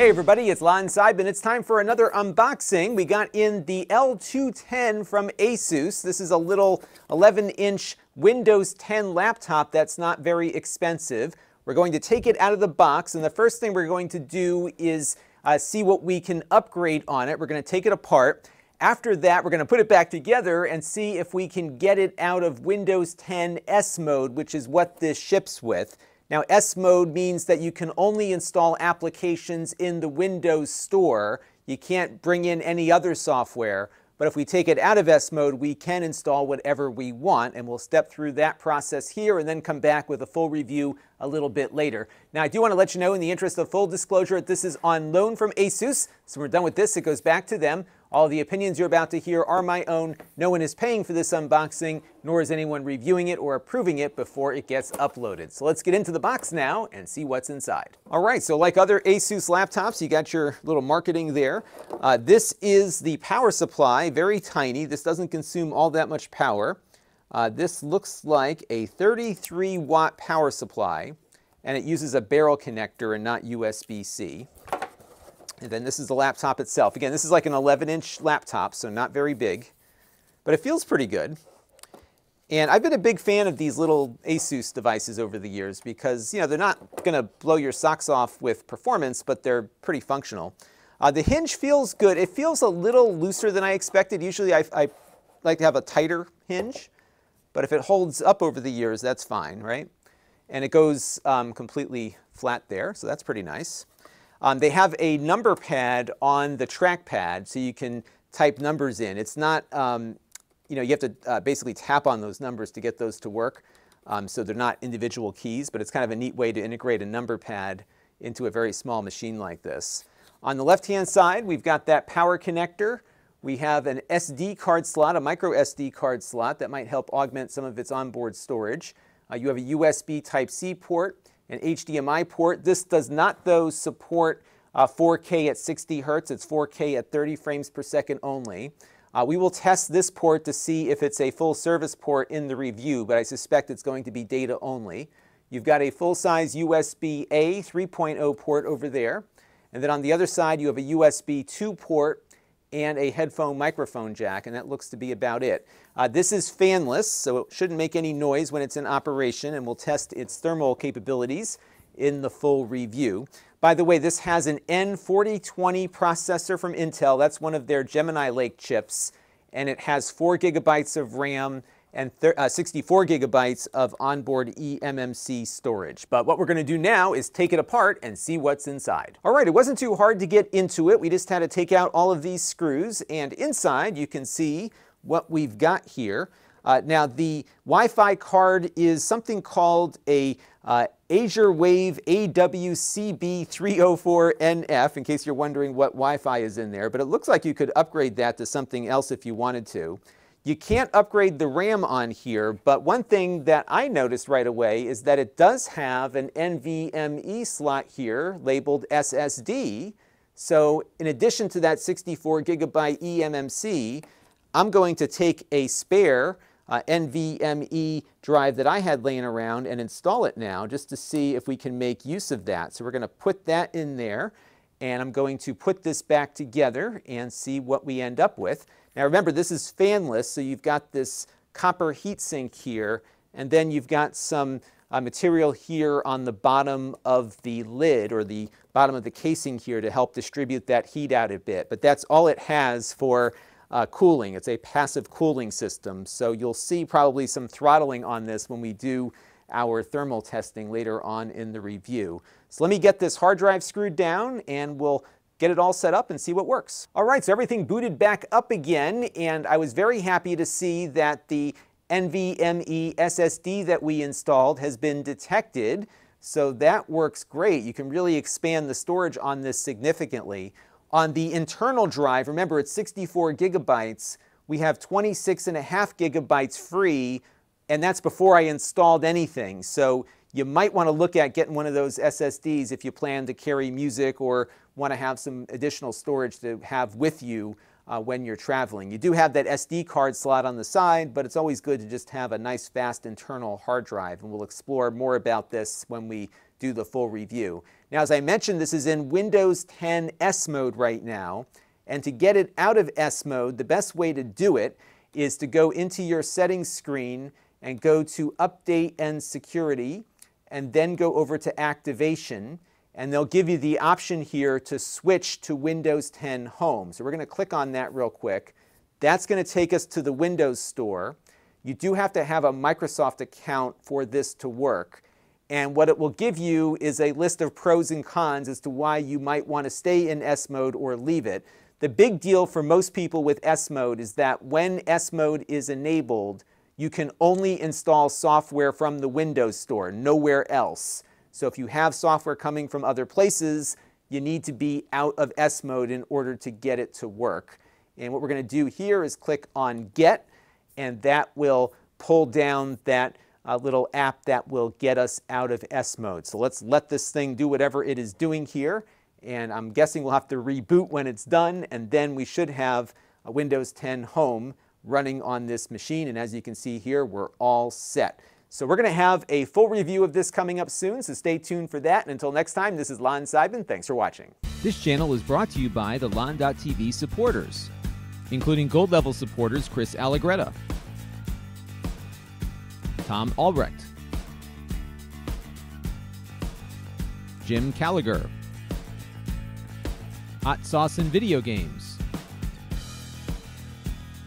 Hey everybody, it's Lon Seidman. It's time for another unboxing. We got in the L210 from Asus. This is a little 11-inch Windows 10 laptop that's not very expensive. We're going to take it out of the box, and the first thing we're going to do is uh, see what we can upgrade on it. We're going to take it apart. After that, we're going to put it back together and see if we can get it out of Windows 10 S mode, which is what this ships with. Now, S mode means that you can only install applications in the Windows Store. You can't bring in any other software. But if we take it out of S mode, we can install whatever we want, and we'll step through that process here and then come back with a full review a little bit later. Now, I do want to let you know, in the interest of full disclosure, this is on loan from Asus. So when we're done with this, it goes back to them. All the opinions you're about to hear are my own. No one is paying for this unboxing, nor is anyone reviewing it or approving it before it gets uploaded. So let's get into the box now and see what's inside. All right, so like other Asus laptops, you got your little marketing there. Uh, this is the power supply, very tiny. This doesn't consume all that much power. Uh, this looks like a 33 watt power supply, and it uses a barrel connector and not USB-C. And then this is the laptop itself. Again, this is like an 11-inch laptop, so not very big, but it feels pretty good. And I've been a big fan of these little Asus devices over the years because, you know, they're not going to blow your socks off with performance, but they're pretty functional. Uh, the hinge feels good. It feels a little looser than I expected. Usually I, I like to have a tighter hinge, but if it holds up over the years, that's fine, right? And it goes um, completely flat there, so that's pretty nice. Um, they have a number pad on the trackpad so you can type numbers in. It's not, um, you know, you have to uh, basically tap on those numbers to get those to work. Um, so they're not individual keys, but it's kind of a neat way to integrate a number pad into a very small machine like this. On the left-hand side, we've got that power connector. We have an SD card slot, a micro SD card slot that might help augment some of its onboard storage. Uh, you have a USB Type-C port an HDMI port. This does not, though, support uh, 4K at 60 hertz. It's 4K at 30 frames per second only. Uh, we will test this port to see if it's a full service port in the review, but I suspect it's going to be data only. You've got a full-size USB-A 3.0 port over there. And then on the other side, you have a USB 2 port and a headphone microphone jack, and that looks to be about it. Uh, this is fanless, so it shouldn't make any noise when it's in operation, and we'll test its thermal capabilities in the full review. By the way, this has an N4020 processor from Intel. That's one of their Gemini Lake chips, and it has 4 gigabytes of RAM and uh, 64 gigabytes of onboard eMMC storage. But what we're going to do now is take it apart and see what's inside. All right, it wasn't too hard to get into it. We just had to take out all of these screws, and inside you can see what we've got here. Uh, now, the Wi-Fi card is something called a uh, Wave AWCB304NF, in case you're wondering what Wi-Fi is in there, but it looks like you could upgrade that to something else if you wanted to. You can't upgrade the RAM on here, but one thing that I noticed right away is that it does have an NVMe slot here labeled SSD. So in addition to that 64 gigabyte eMMC, I'm going to take a spare uh, NVMe drive that I had laying around and install it now just to see if we can make use of that. So we're going to put that in there and I'm going to put this back together and see what we end up with. Now remember, this is fanless, so you've got this copper heatsink here, and then you've got some uh, material here on the bottom of the lid or the bottom of the casing here to help distribute that heat out a bit. But that's all it has for uh, cooling. It's a passive cooling system, so you'll see probably some throttling on this when we do our thermal testing later on in the review. So let me get this hard drive screwed down and we'll get it all set up and see what works. All right, so everything booted back up again and I was very happy to see that the NVMe SSD that we installed has been detected. So that works great. You can really expand the storage on this significantly. On the internal drive, remember it's 64 gigabytes, we have 26 and a half gigabytes free and that's before I installed anything. So you might want to look at getting one of those SSDs if you plan to carry music or want to have some additional storage to have with you uh, when you're traveling. You do have that SD card slot on the side, but it's always good to just have a nice fast internal hard drive, and we'll explore more about this when we do the full review. Now, as I mentioned, this is in Windows 10 S mode right now. And to get it out of S mode, the best way to do it is to go into your settings screen and go to Update and Security, and then go over to Activation. And they'll give you the option here to switch to Windows 10 Home. So we're going to click on that real quick. That's going to take us to the Windows Store. You do have to have a Microsoft account for this to work. And what it will give you is a list of pros and cons as to why you might want to stay in S mode or leave it. The big deal for most people with S mode is that when S mode is enabled, you can only install software from the Windows Store, nowhere else. So if you have software coming from other places, you need to be out of S mode in order to get it to work. And what we're going to do here is click on Get, and that will pull down that uh, little app that will get us out of S mode. So let's let this thing do whatever it is doing here. And I'm guessing we'll have to reboot when it's done, and then we should have a Windows 10 Home running on this machine. And as you can see here, we're all set. So we're going to have a full review of this coming up soon, so stay tuned for that. And until next time, this is Lon Seidman. Thanks for watching. This channel is brought to you by the Lon.TV supporters, including gold level supporters Chris Allegretta, Tom Albrecht, Jim Callagher, Hot Sauce and Video Games,